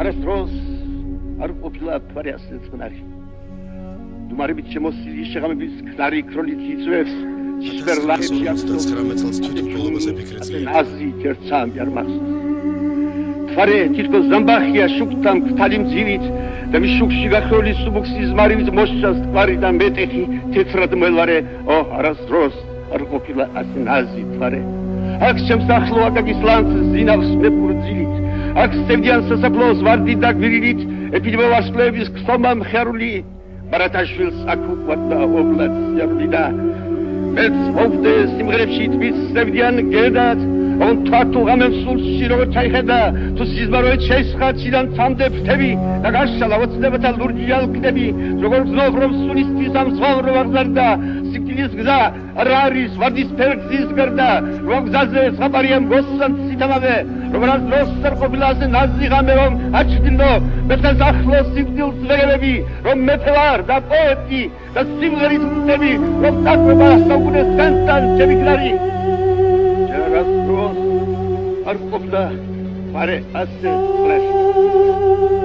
არასდროს არ ყოფილა თვარი ასეც ხნარი. დუმარებით შემოსილი შეღამების ქნარი ქრონით იწვევს სვერლაებში აცნობ წელს თვითმკვლელობაზე ფიქრე ძლიერ. აზრი ჯერცამი არ მაქვს. თვარე თითქოს ზამბახია შუქთან ქთალი მძივით და მის შუქში გახრული სუბუქსის მარივით მოსჩას თვარი და მეტეხი თეთრად მელარე ო არასდროს არ ყოფილა ასე ნაზი თვარე აქ შემსახლოა გაგის ლანცს ზინავს მეფურ ძილით აქ სტევდიან სასაფლოს ვარდი და გვირილით ეპიდემიოლოგების ქსომა მხარული ბარათაშვილს აკუყვათ და ობლად სიარული და მეც მოვდე სიმღერებში თვით სტევდიან გედათ on tatu gamen sul siro taykheda tu sizbaro chesxachidan tamde ptebi da gashshala votsdebata lurjal kdebi rogor znofrom sunistisam svavro vagzarda სიკილის გზა რა არის ვარდის ფერგზის გარდა რომ გზაზე საფარიამ გოსან სიტამავე რომ რა დროს წერყობილაზე ნაზი ღამე რომ აჩდინო მეთან ახლოს სიკილს ვეგები რომ მეფე ვარ და პოეტი და სიმღერის მტები რომ დაკვება საუკუნე სენთან ჩემიგნარი ჯერას დროს არ ყოფდა ფარე ასე ფლეშ